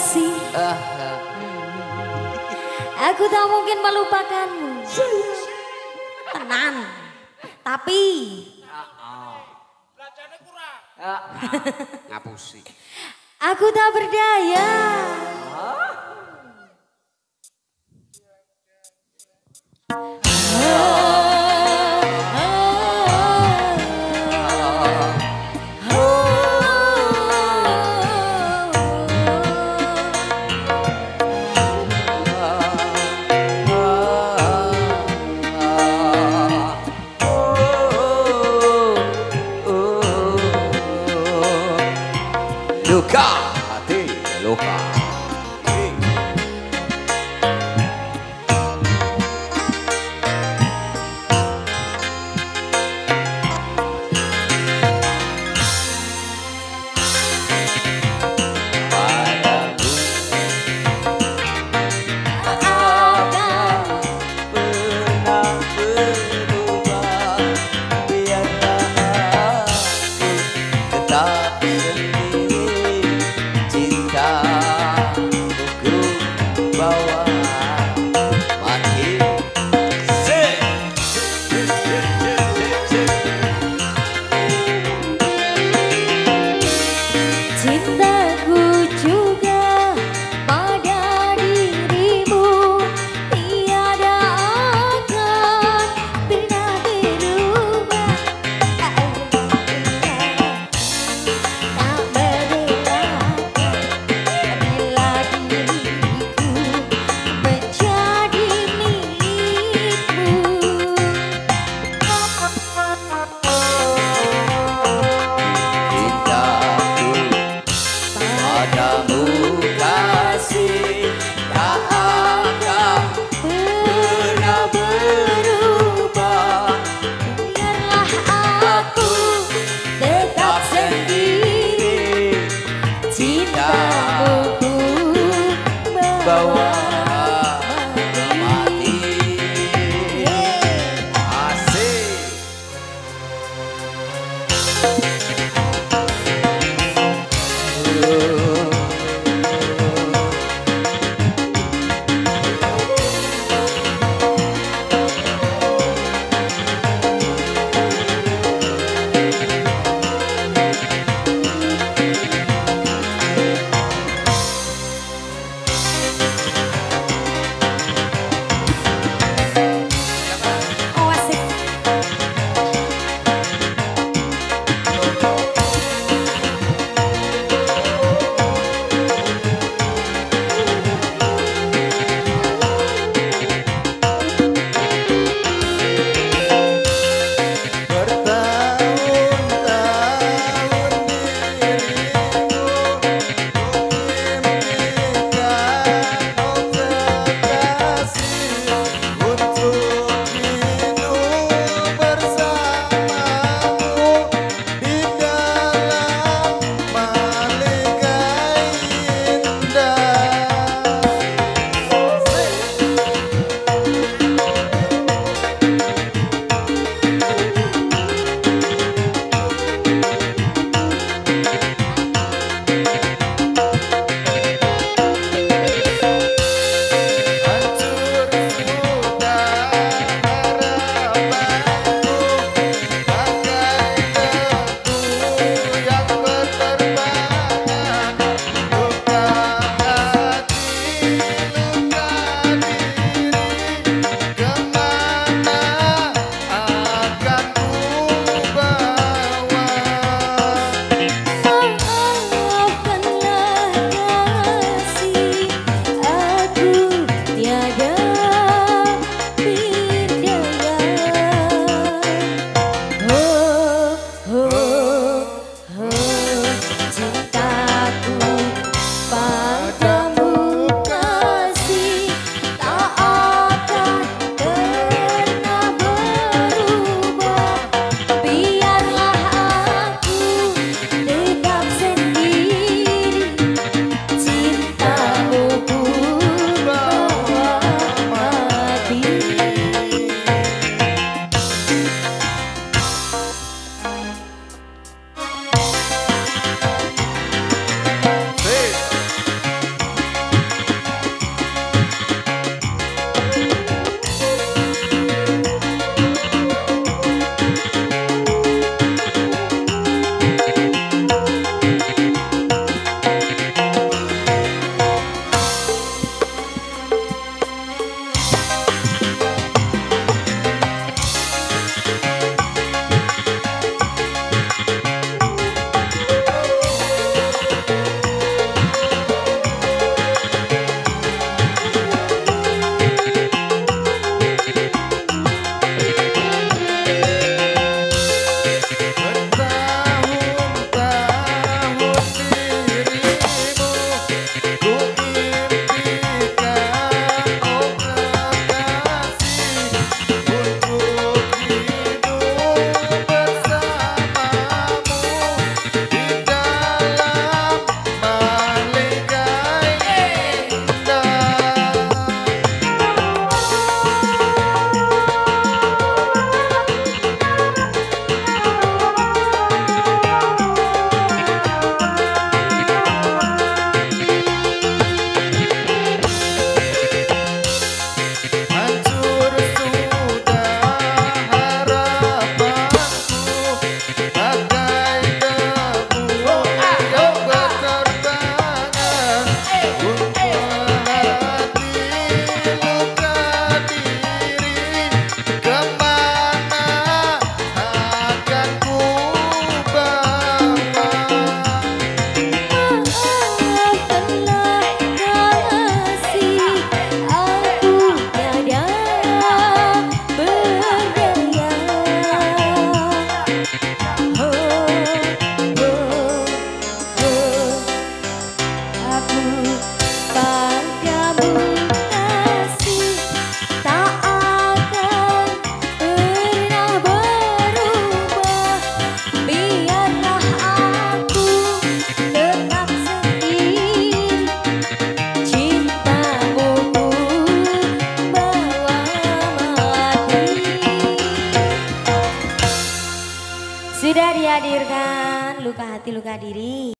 kasih. Aku tak mungkin melupakanmu. Tenan. Tapi Ngapusi. aku tak berdaya. God. world. Luka diri.